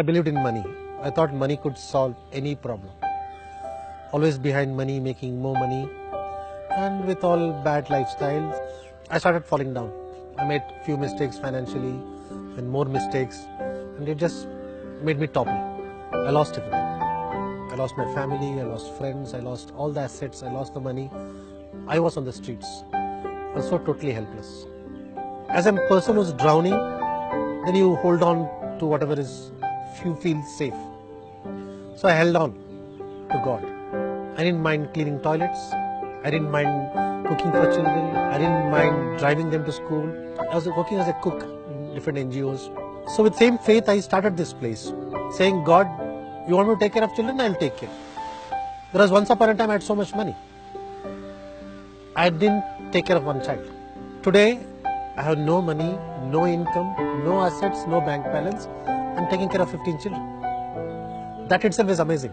I believed in money. I thought money could solve any problem. Always behind money, making more money. And with all bad lifestyles, I started falling down. I made few mistakes financially and more mistakes and it just made me topple. I lost everything. I lost my family, I lost friends, I lost all the assets, I lost the money. I was on the streets. I was so totally helpless. As a person who's drowning, then you hold on to whatever is you feel safe. So I held on to God. I didn't mind cleaning toilets. I didn't mind cooking for children. I didn't mind driving them to school. I was working as a cook in different NGOs. So with same faith, I started this place, saying, God, you want me to take care of children? I'll take care. Because once upon a time, I had so much money. I didn't take care of one child. Today, I have no money, no income, no assets, no bank balance. I'm taking care of 15 children. That itself is amazing.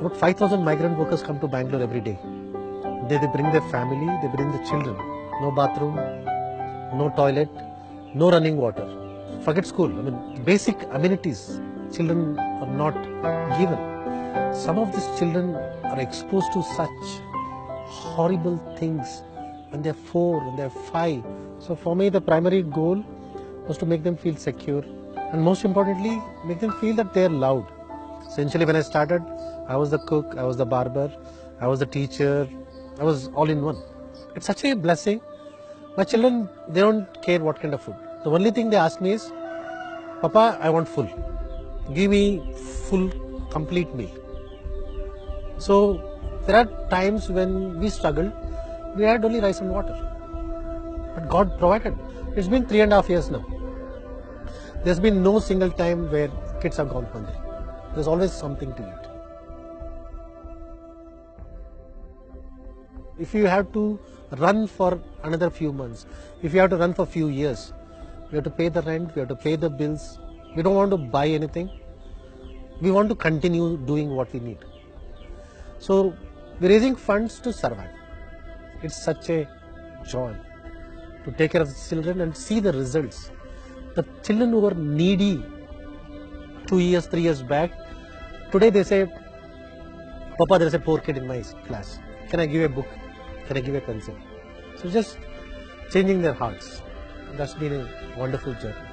About 5,000 migrant workers come to Bangalore every day. They, they bring their family, they bring the children. No bathroom, no toilet, no running water. Forget school. I mean, basic amenities children are not given. Some of these children are exposed to such horrible things when they're four, when they're five. So for me, the primary goal was to make them feel secure and most importantly, make them feel that they're loved. Essentially, when I started, I was the cook, I was the barber, I was the teacher, I was all in one. It's such a blessing. My children, they don't care what kind of food. The only thing they ask me is, Papa, I want full. Give me full, complete meal. So there are times when we struggled, we had only rice and water. But God provided. It's been three and a half years now. There's been no single time where kids have gone hungry. There's always something to eat. If you have to run for another few months, if you have to run for a few years, we have to pay the rent, we have to pay the bills. We don't want to buy anything. We want to continue doing what we need. So we're raising funds to survive. It's such a joy to take care of the children and see the results. The children who were needy two years, three years back, today they say, Papa, there's a poor kid in my class. Can I give a book? Can I give a pencil? So just changing their hearts. That's been a wonderful journey.